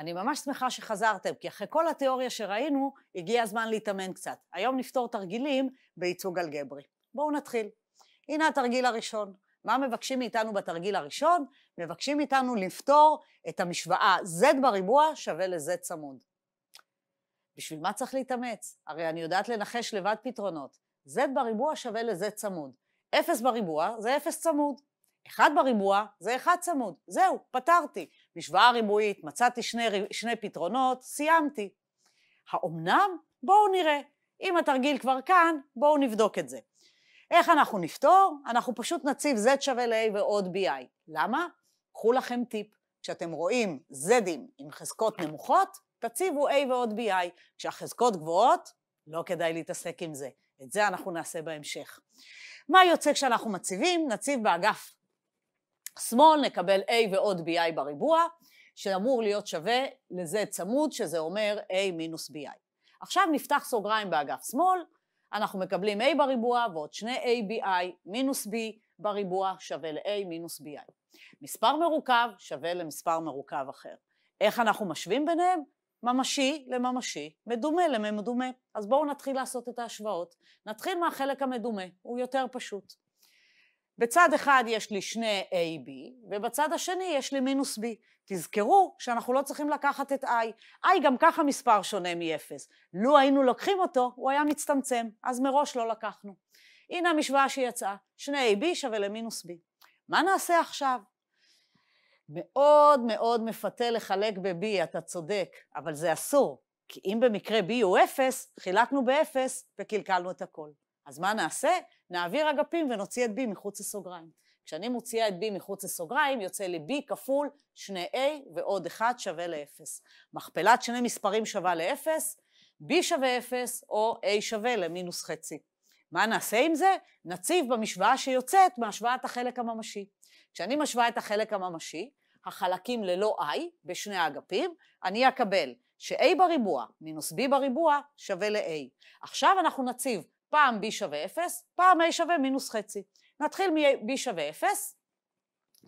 אני ממש שמחה שחזרתם, כי אחרי כל התיאוריה שראינו, הגיע הזמן להתאמן קצת. היום נפתור תרגילים בייצוג אלגברי. בואו נתחיל. הנה התרגיל הראשון. מה מבקשים מאיתנו בתרגיל הראשון? מבקשים מאיתנו לפתור את המשוואה z בריבוע שווה ל-z צמוד. בשביל מה צריך להתאמץ? הרי אני יודעת לנחש לבד פתרונות. z בריבוע שווה ל-z צמוד. 0 בריבוע זה 0 צמוד. 1 בריבוע זה 1 צמוד. זהו, פתרתי. משוואה ריבועית, מצאתי שני, שני פתרונות, סיימתי. האומנם? בואו נראה. אם התרגיל כבר כאן, בואו נבדוק את זה. איך אנחנו נפתור? אנחנו פשוט נציב z שווה ל-a ועוד bi. למה? קחו לכם טיפ. כשאתם רואים z'ים עם חזקות נמוכות, תציבו a ועוד bi. כשהחזקות גבוהות, לא כדאי להתעסק עם זה. את זה אנחנו נעשה בהמשך. מה יוצא כשאנחנו מציבים? נציב באגף שמאל, נקבל a ועוד bi בריבוע, שאמור להיות שווה ל-z צמוד, שזה אומר a מינוס bi. עכשיו נפתח סוגריים באגף שמאל, אנחנו מקבלים a בריבוע ועוד שני a bi מינוס b בריבוע שווה ל-a מינוס bi. מספר מרוכב שווה למספר מרוכב אחר. איך אנחנו משווים ביניהם? ממשי לממשי, מדומה למדומה. אז בואו נתחיל לעשות את ההשוואות. נתחיל מהחלק המדומה, הוא יותר פשוט. בצד אחד יש לי שני AB, ובצד השני יש לי מינוס B. תזכרו שאנחנו לא צריכים לקחת את I. I גם ככה מספר שונה מ-0. לו היינו לוקחים אותו, הוא היה מצטמצם, אז מראש לא לקחנו. הנה המשוואה שיצאה, שני AB שווה למינוס B. מה נעשה עכשיו? מאוד מאוד מפתה לחלק ב-B, אתה צודק, אבל זה אסור, כי אם במקרה B הוא 0, חילקנו ב-0 וקלקלנו את הכל. אז מה נעשה? נעביר אגפים ונוציא את B מחוץ לסוגריים. כשאני מוציאה את B מחוץ לסוגריים, יוצא לי B כפול 2A ועוד 1 שווה ל-0. מכפלת שני מספרים שווה ל-0, B שווה 0 או A שווה למינוס חצי. מה נעשה עם זה? נציב במשוואה שיוצאת מהשוואת החלק הממשי. כשאני משווה את החלק הממשי, החלקים ללא i בשני האגפים, אני אקבל ש-a בריבוע מינוס b בריבוע שווה ל-a. עכשיו אנחנו נציב פעם b שווה 0, פעם a שווה מינוס חצי. נתחיל מ-b שווה 0,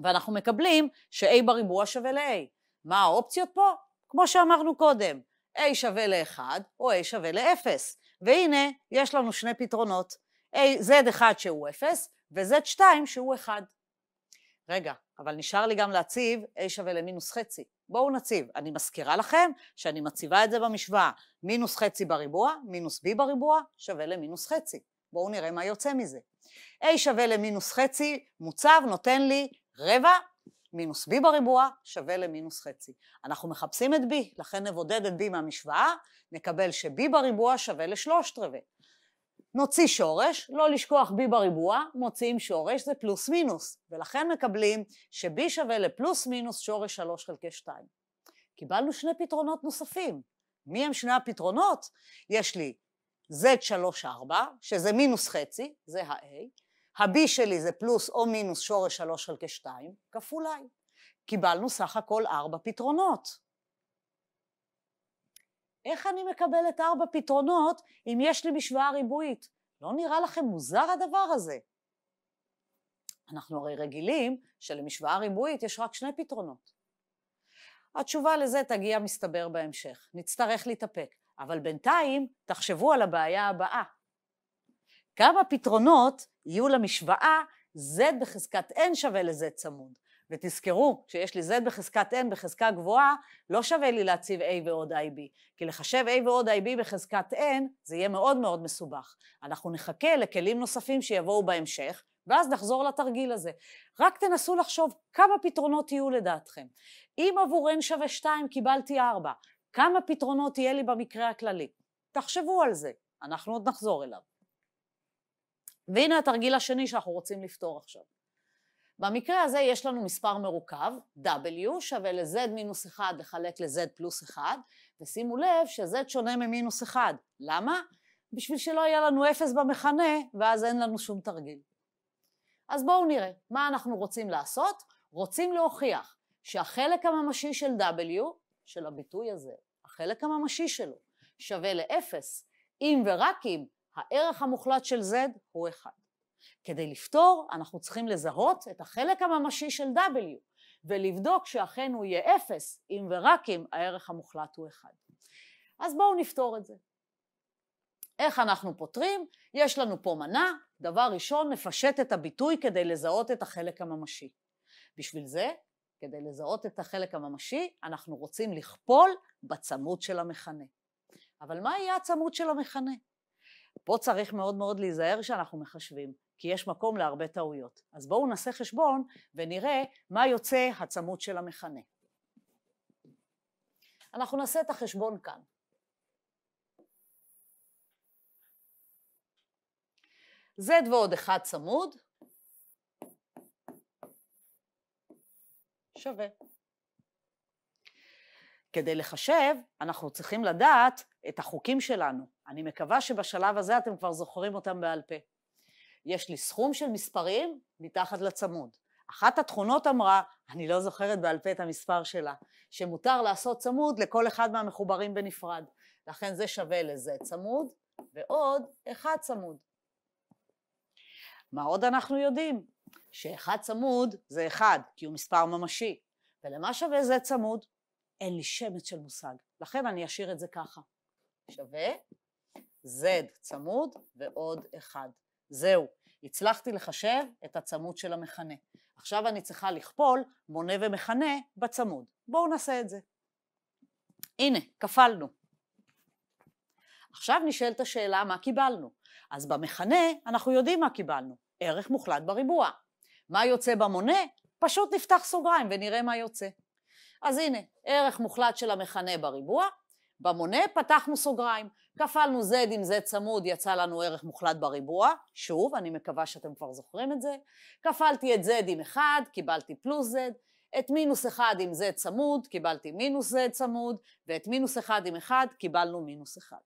ואנחנו מקבלים ש-a בריבוע שווה ל-a. מה האופציות פה? כמו שאמרנו קודם, a שווה ל-1 או a שווה ל-0. והנה, יש לנו שני פתרונות, a, z1 שהוא 0 ו-z2 שהוא 1. רגע, אבל נשאר לי גם להציב a שווה למינוס חצי. בואו נציב. אני מזכירה לכם שאני מציבה את זה במשוואה. מינוס חצי בריבוע, מינוס b בריבוע, שווה למינוס חצי. בואו נראה מה יוצא מזה. a שווה למינוס חצי, מוצב, נותן לי רבע, מינוס b בריבוע, שווה למינוס חצי. אנחנו מחפשים את b, לכן נבודד את b מהמשוואה, נקבל ש-b בריבוע שווה לשלושת רבעי. נוציא שורש, לא לשכוח b בריבוע, מוציאים שורש, זה פלוס מינוס, ולכן מקבלים ש-b שווה לפלוס מינוס שורש 3 חלקי 2. קיבלנו שני פתרונות נוספים. מי הם שני הפתרונות? יש לי z3,4, שזה מינוס חצי, זה ה-a, ה-b שלי זה פלוס או מינוס שורש 3 חלקי 2, כפול i. קיבלנו סך הכל 4 פתרונות. איך אני מקבלת ארבע פתרונות אם יש לי משוואה ריבועית? לא נראה לכם מוזר הדבר הזה? אנחנו הרי רגילים שלמשוואה ריבועית יש רק שני פתרונות. התשובה לזה תגיע מסתבר בהמשך, נצטרך להתאפק, אבל בינתיים תחשבו על הבעיה הבאה. כמה פתרונות יהיו למשוואה z בחזקת n שווה לz צמוד? ותזכרו, כשיש לי z בחזקת n בחזקה גבוהה, לא שווה לי להציב a ועוד ib, כי לחשב a ועוד ib בחזקת n זה יהיה מאוד מאוד מסובך. אנחנו נחכה לכלים נוספים שיבואו בהמשך, ואז נחזור לתרגיל הזה. רק תנסו לחשוב כמה פתרונות יהיו לדעתכם. אם עבור n שווה 2 קיבלתי 4, כמה פתרונות יהיה לי במקרה הכללי? תחשבו על זה, אנחנו עוד נחזור אליו. והנה התרגיל השני שאנחנו רוצים לפתור עכשיו. במקרה הזה יש לנו מספר מרוכב, W שווה ל-Z מינוס 1 לחלק ל-Z פלוס 1, ושימו לב ש-Z שונה ממינוס 1. למה? בשביל שלא יהיה לנו 0 במכנה, ואז אין לנו שום תרגיל. אז בואו נראה, מה אנחנו רוצים לעשות? רוצים להוכיח שהחלק הממשי של W, של הביטוי הזה, החלק הממשי שלו, שווה ל-0, אם ורק אם הערך המוחלט של Z הוא 1. כדי לפתור אנחנו צריכים לזהות את החלק הממשי של W. ולבדוק שאכן הוא יהיה אפס, אם ורק אם הערך המוחלט הוא אחד. אז בואו נפתור את זה. איך אנחנו פותרים? יש לנו פה מנה, דבר ראשון נפשט את הביטוי כדי לזהות את החלק הממשי. בשביל זה, כדי לזהות את החלק הממשי, אנחנו רוצים לכפול בצמוד של המכנה. אבל מה יהיה הצמוד של המכנה? פה צריך מאוד מאוד להיזהר שאנחנו מחשבים, כי יש מקום להרבה טעויות. אז בואו נעשה חשבון ונראה מה יוצא הצמוד של המכנה. אנחנו נעשה את החשבון כאן. z ועוד אחד צמוד שווה. כדי לחשב, אנחנו צריכים לדעת את החוקים שלנו. אני מקווה שבשלב הזה אתם כבר זוכרים אותם בעל פה. יש לי סכום של מספרים מתחת לצמוד. אחת התכונות אמרה, אני לא זוכרת בעל פה את המספר שלה, שמותר לעשות צמוד לכל אחד מהמחוברים בנפרד. לכן זה שווה לזה צמוד, ועוד אחד צמוד. מה עוד אנחנו יודעים? שאחד צמוד זה אחד, כי הוא מספר ממשי. ולמה שווה זה צמוד? אין לי שמץ של מושג. לכן אני אשאיר את זה ככה. שווה z צמוד ועוד אחד. זהו, הצלחתי לחשב את הצמוד של המכנה. עכשיו אני צריכה לכפול מונה ומכנה בצמוד. בואו נעשה את זה. הנה, כפלנו. עכשיו נשאלת השאלה מה קיבלנו. אז במכנה אנחנו יודעים מה קיבלנו, ערך מוחלט בריבוע. מה יוצא במונה? פשוט נפתח סוגריים ונראה מה יוצא. אז הנה, ערך מוחלט של המכנה בריבוע, במונה פתחנו סוגריים, כפלנו z עם z צמוד, יצא לנו ערך מוחלט בריבוע, שוב, אני מקווה שאתם כבר זוכרים את זה, כפלתי את z עם 1, קיבלתי פלוס z, את מינוס 1 עם z צמוד, קיבלתי מינוס z צמוד, ואת מינוס 1 עם 1 קיבלנו מינוס 1.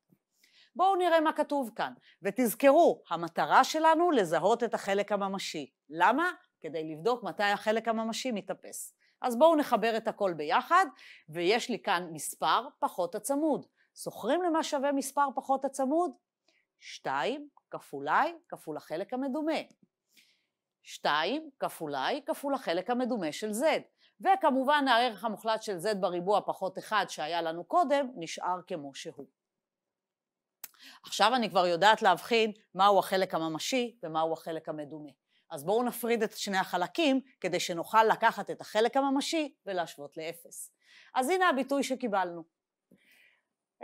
בואו נראה מה כתוב כאן, ותזכרו, המטרה שלנו לזהות את החלק הממשי. למה? כדי לבדוק מתי החלק הממשי מתאפס. אז בואו נחבר את הכל ביחד, ויש לי כאן מספר פחות הצמוד. זוכרים למה שווה מספר פחות הצמוד? 2 כפול i כפול החלק המדומה. 2 כפול i כפול החלק המדומה של z. וכמובן הערך המוחלט של z בריבוע פחות 1 שהיה לנו קודם, נשאר כמו שהוא. עכשיו אני כבר יודעת להבחין מהו החלק הממשי ומהו החלק המדומה. אז בואו נפריד את שני החלקים כדי שנוכל לקחת את החלק הממשי ולהשוות לאפס. אז הנה הביטוי שקיבלנו.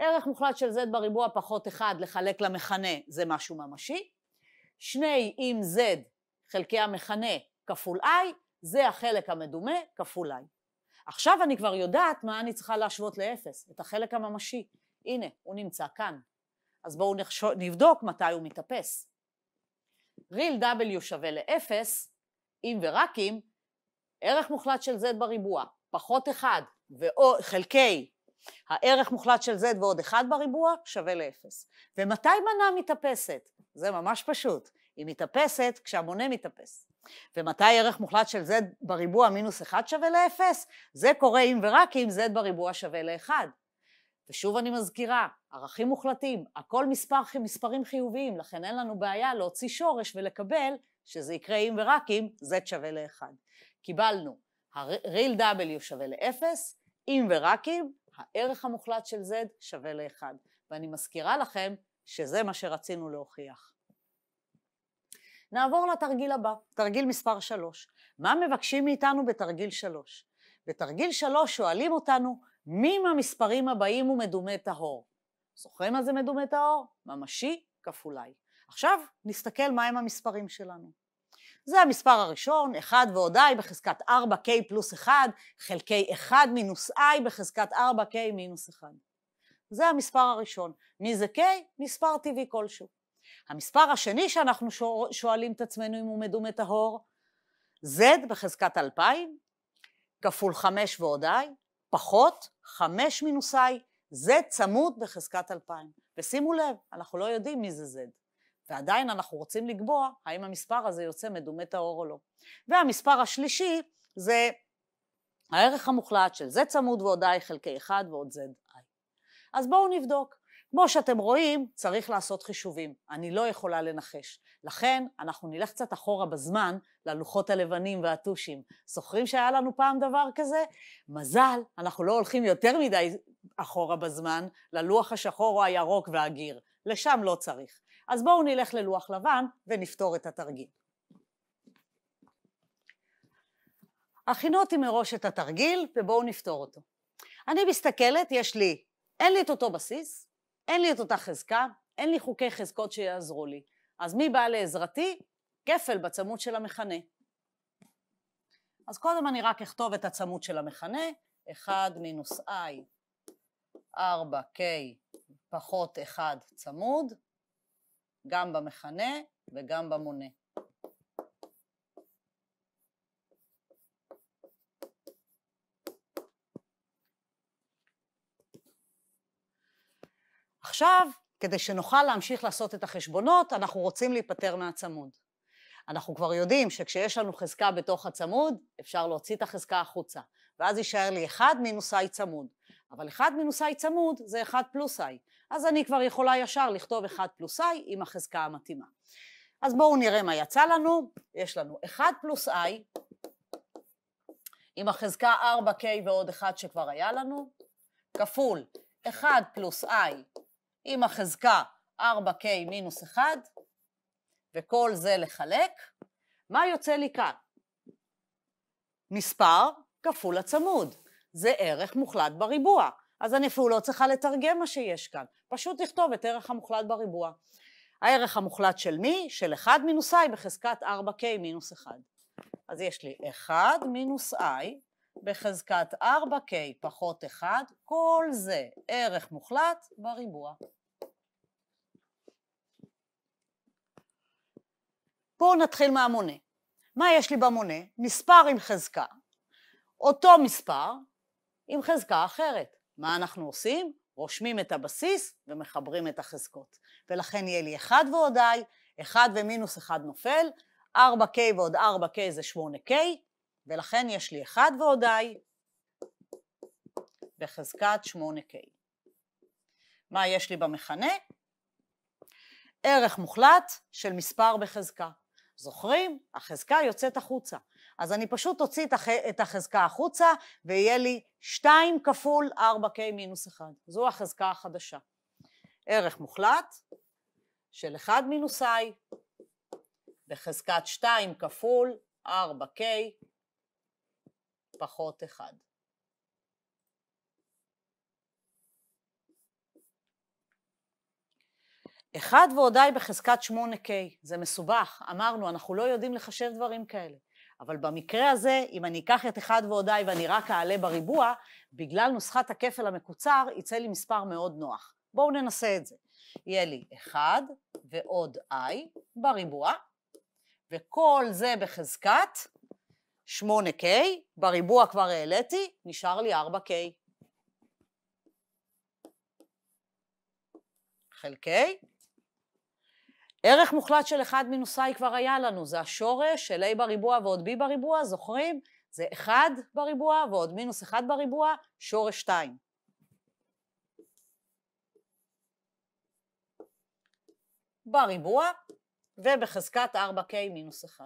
ערך מוחלט של z בריבוע פחות 1 לחלק למכנה זה משהו ממשי. שני עם z חלקי המכנה כפול i זה החלק המדומה כפול i. עכשיו אני כבר יודעת מה אני צריכה להשוות לאפס, את החלק הממשי. הנה, הוא נמצא כאן. אז בואו נבדוק מתי הוא מתאפס. real w שווה ל-0, אם ורק אם, ערך מוחלט של z בריבוע, פחות 1 חלקי הערך מוחלט של z ועוד 1 בריבוע שווה ל-0. ומתי מנה מתאפסת? זה ממש פשוט, היא מתאפסת כשהמונה מתאפס. ומתי ערך מוחלט של z בריבוע מינוס 1 שווה ל-0? זה קורה אם ורק אם z בריבוע שווה ל-1. ושוב אני מזכירה, ערכים מוחלטים, הכל מספר, מספרים חיוביים, לכן אין לנו בעיה להוציא שורש ולקבל שזה יקרה אם ורק אם z שווה ל-1. קיבלנו, ה-real w שווה ל-0, אם ורק אם הערך המוחלט של z שווה ל-1. ואני מזכירה לכם שזה מה שרצינו להוכיח. נעבור לתרגיל הבא, תרגיל מספר 3. מה מבקשים מאיתנו בתרגיל 3? בתרגיל 3 שואלים אותנו מי מהמספרים הבאים הוא מדומה טהור? זוכרים מה זה מדומה טהור? ממשי כפול. עכשיו נסתכל מהם המספרים שלנו. זה המספר הראשון, 1 ועוד i בחזקת 4k פלוס 1 חלקי 1 מינוס i בחזקת 4k מינוס 1. זה המספר הראשון. מי זה k? מספר טבעי כלשהו. המספר השני שאנחנו שואלים את עצמנו אם הוא מדומה טהור, z בחזקת 2,000 כפול 5 ועוד i פחות 5 מינוס i, z צמוד בחזקת 2,000. ושימו לב, אנחנו לא יודעים מי זה z. ועדיין אנחנו רוצים לקבוע האם המספר הזה יוצא מדומה טהור או לא. והמספר השלישי זה הערך המוחלט של z צמוד ועוד i חלקי 1 ועוד z i. אז בואו נבדוק. כמו שאתם רואים, צריך לעשות חישובים. אני לא יכולה לנחש. לכן, אנחנו נלך קצת אחורה בזמן ללוחות הלבנים והטושים. זוכרים שהיה לנו פעם דבר כזה? מזל, אנחנו לא הולכים יותר מדי אחורה בזמן ללוח השחור או הירוק והגיר. לשם לא צריך. אז בואו נלך ללוח לבן ונפתור את התרגיל. הכינותי מראש את התרגיל ובואו נפתור אותו. אני מסתכלת, יש לי, אין לי את אותו בסיס, אין לי את אותה חזקה, אין לי חוקי חזקות שיעזרו לי. אז מי בא לעזרתי? כפל בצמוד של המכנה. אז קודם אני רק אכתוב את הצמוד של המכנה, 1 מינוס i, 4k פחות 1 צמוד, גם במכנה וגם במונה. עכשיו, כדי שנוכל להמשיך לעשות את החשבונות, אנחנו רוצים להיפטר מהצמוד. אנחנו כבר יודעים שכשיש לנו חזקה בתוך הצמוד, אפשר להוציא את החזקה החוצה, ואז יישאר לי 1 מינוס i צמוד. אבל 1 מינוס i צמוד זה 1 פלוס i, אז אני כבר יכולה ישר לכתוב 1 פלוס i עם החזקה המתאימה. אז בואו נראה מה יצא לנו, יש לנו 1 פלוס i עם החזקה 4k ועוד 1 שכבר היה לנו, כפול 1 פלוס i עם החזקה 4K מינוס 1, וכל זה לחלק, מה יוצא לי כאן? מספר כפול הצמוד, זה ערך מוחלט בריבוע, אז אני אפילו לא צריכה לתרגם מה שיש כאן, פשוט לכתוב את ערך המוחלט בריבוע. הערך המוחלט של מי? של 1 מינוס i בחזקת 4k מינוס 1. אז יש לי 1 מינוס i בחזקת 4k פחות 1, כל זה ערך מוחלט בריבוע. בואו נתחיל מהמונה. מה יש לי במונה? מספר עם חזקה. אותו מספר עם חזקה אחרת. מה אנחנו עושים? רושמים את הבסיס ומחברים את החזקות. ולכן יהיה לי 1 ועוד i, 1 ומינוס 1 נופל, 4k ועוד 4k זה 8k, ולכן יש לי 1 ועוד i בחזקת 8k. מה יש לי במכנה? ערך מוחלט של מספר בחזקה. זוכרים? החזקה יוצאת החוצה. אז אני פשוט אוציא את החזקה החוצה ויהיה לי 2 כפול 4K מינוס 1. זו החזקה החדשה. ערך מוחלט של 1 מינוס I בחזקת 2 כפול 4K פחות 1. אחד ועודיי בחזקת 8K, זה מסובך, אמרנו, אנחנו לא יודעים לחשב דברים כאלה. אבל במקרה הזה, אם אני אקח את אחד ועודיי ואני רק אעלה בריבוע, בגלל נוסחת הכפל המקוצר, יצא לי מספר מאוד נוח. בואו ננסה את זה. יהיה לי 1 ועוד i בריבוע, וכל זה בחזקת 8K, בריבוע כבר העליתי, נשאר לי 4K. חלקי ערך מוחלט של 1 מינוס i כבר היה לנו, זה השורש של a בריבוע ועוד b בריבוע, זוכרים? זה 1 בריבוע ועוד מינוס 1 בריבוע, שורש 2. בריבוע ובחזקת 4k מינוס 1.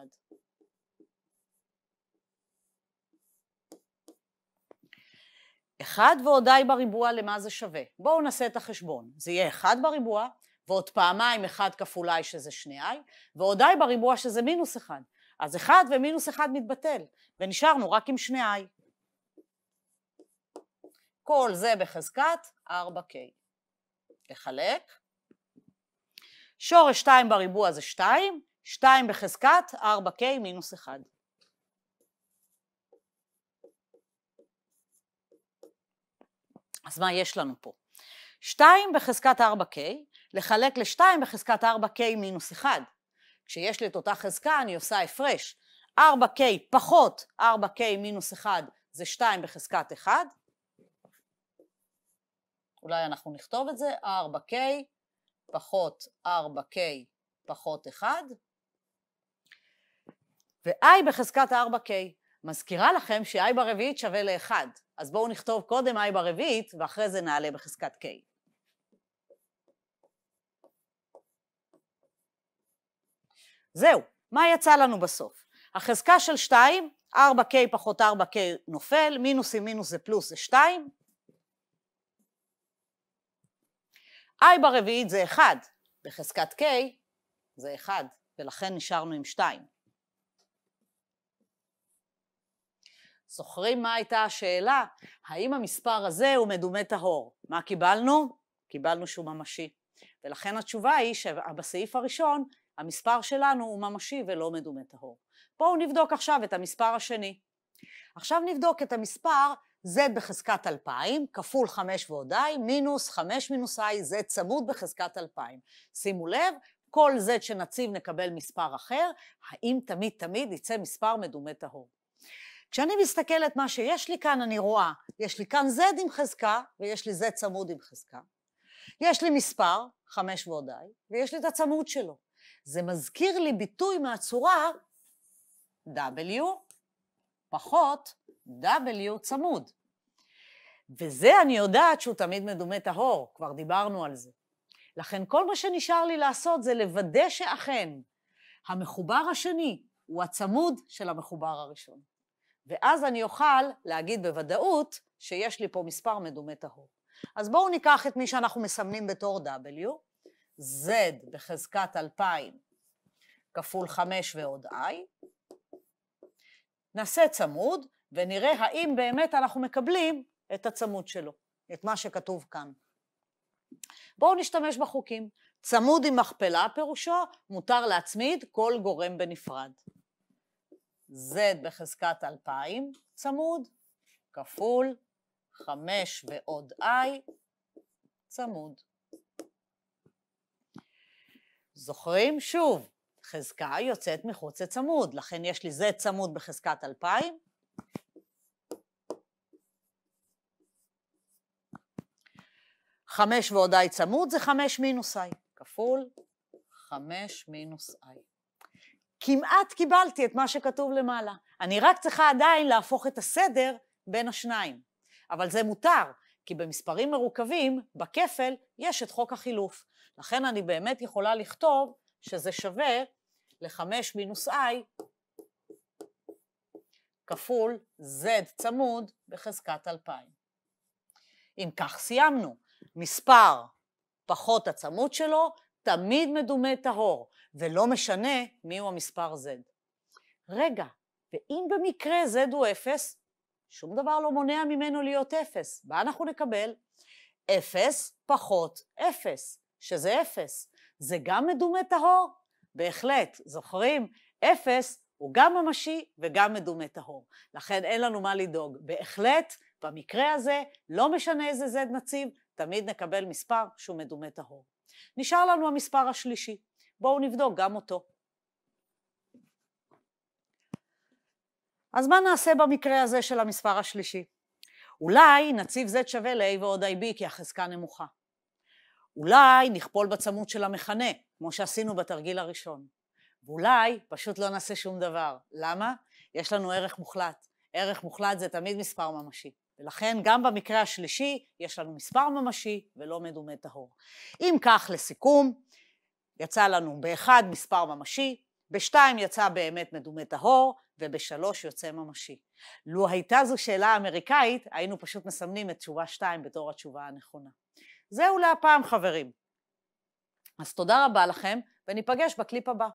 אחד ועוד i בריבוע למה זה שווה? בואו נעשה את החשבון. זה יהיה 1 בריבוע ועוד פעמיים 1 כפול i שזה 2i, ועוד i בריבוע שזה מינוס 1. אז 1 ומינוס 1 מתבטל, ונשארנו רק עם 2i. כל זה בחזקת 4k. לחלק. שורש 2 בריבוע זה 2, 2 בחזקת 4k מינוס 1. אז מה יש לנו פה? 2 בחזקת 4k לחלק ל-2 בחזקת 4K מינוס 1. כשיש לי את אותה חזקה אני עושה הפרש. 4K פחות 4K מינוס 1 זה 2 בחזקת 1. אולי אנחנו נכתוב את זה, 4K פחות 4K פחות 1. ו-i בחזקת 4K. מזכירה לכם ש-i ברביעית שווה ל-1, אז בואו נכתוב קודם i ברביעית ואחרי זה נעלה בחזקת K. זהו, מה יצא לנו בסוף? החזקה של 2, 4K פחות 4K נופל, מינוס עם מינוס זה פלוס זה 2. I ברביעית זה 1, בחזקת K זה 1, ולכן נשארנו עם 2. זוכרים מה הייתה השאלה? האם המספר הזה הוא מדומה טהור? מה קיבלנו? קיבלנו שהוא ממשי. ולכן התשובה היא שבסעיף הראשון המספר שלנו הוא ממשי ולא מדומה טהור. בואו נבדוק עכשיו את המספר השני. עכשיו נבדוק את המספר z בחזקת 2,000 כפול 5 ועוד i מינוס 5 מינוס i z צמוד בחזקת 2,000. שימו לב, כל z שנציב נקבל מספר אחר, האם תמיד תמיד יצא מספר מדומה טהור. כשאני מסתכלת מה שיש לי כאן, אני רואה, יש לי כאן z עם חזקה ויש לי z צמוד עם חזקה. יש לי מספר, 5 ועוד i, ויש לי את הצמוד שלו. זה מזכיר לי ביטוי מהצורה W פחות W צמוד. וזה אני יודעת שהוא תמיד מדומה טהור, כבר דיברנו על זה. לכן כל מה שנשאר לי לעשות זה לוודא שאכן המחובר השני הוא הצמוד של המחובר הראשון. ואז אני אוכל להגיד בוודאות שיש לי פה מספר מדומה טהור. אז בואו ניקח את מי שאנחנו מסמנים בתור W, Z בחזקת 2000 כפול 5 ועוד I, נעשה צמוד ונראה האם באמת אנחנו מקבלים את הצמוד שלו, את מה שכתוב כאן. בואו נשתמש בחוקים. צמוד עם מכפלה פירושו מותר להצמיד כל גורם בנפרד. Z בחזקת 2000 צמוד כפול 5 ועוד I צמוד. זוכרים? שוב, חזקה יוצאת מחוץ לצמוד, לכן יש לי Z צמוד בחזקת 2000. חמש ועוד I צמוד זה חמש מינוס I, כפול חמש מינוס I. כמעט קיבלתי את מה שכתוב למעלה. אני רק צריכה עדיין להפוך את הסדר בין השניים. אבל זה מותר, כי במספרים מרוכבים, בכפל, יש את חוק החילוף. לכן אני באמת יכולה לכתוב שזה שווה ל-5 מינוס i כפול z צמוד בחזקת 2,000. אם כך סיימנו, מספר פחות הצמוד שלו תמיד מדומה טהור, ולא משנה מיהו המספר z. רגע, ואם במקרה z הוא 0, שום דבר לא מונע ממנו להיות 0. מה אנחנו נקבל? 0 פחות 0, שזה 0. זה גם מדומה טהור? בהחלט, זוכרים? אפס הוא גם ממשי וגם מדומה טהור. לכן אין לנו מה לדאוג. בהחלט, במקרה הזה, לא משנה איזה Z נציב, תמיד נקבל מספר שהוא מדומה טהור. נשאר לנו המספר השלישי. בואו נבדוק גם אותו. אז מה נעשה במקרה הזה של המספר השלישי? אולי נציב Z שווה ל-A ועוד IB כי החזקה נמוכה. אולי נכפול בצמוד של המכנה, כמו שעשינו בתרגיל הראשון. ואולי פשוט לא נעשה שום דבר. למה? יש לנו ערך מוחלט. ערך מוחלט זה תמיד מספר ממשי. ולכן גם במקרה השלישי יש לנו מספר ממשי ולא מדומה טהור. אם כך, לסיכום, יצא לנו באחד מספר ממשי, בשתיים יצא באמת מדומה טהור, ובשלוש יוצא ממשי. לו הייתה זו שאלה אמריקאית, היינו פשוט מסמנים את תשובה שתיים בתור התשובה הנכונה. זהו להפעם חברים. אז תודה רבה לכם, וניפגש בקליפ הבא.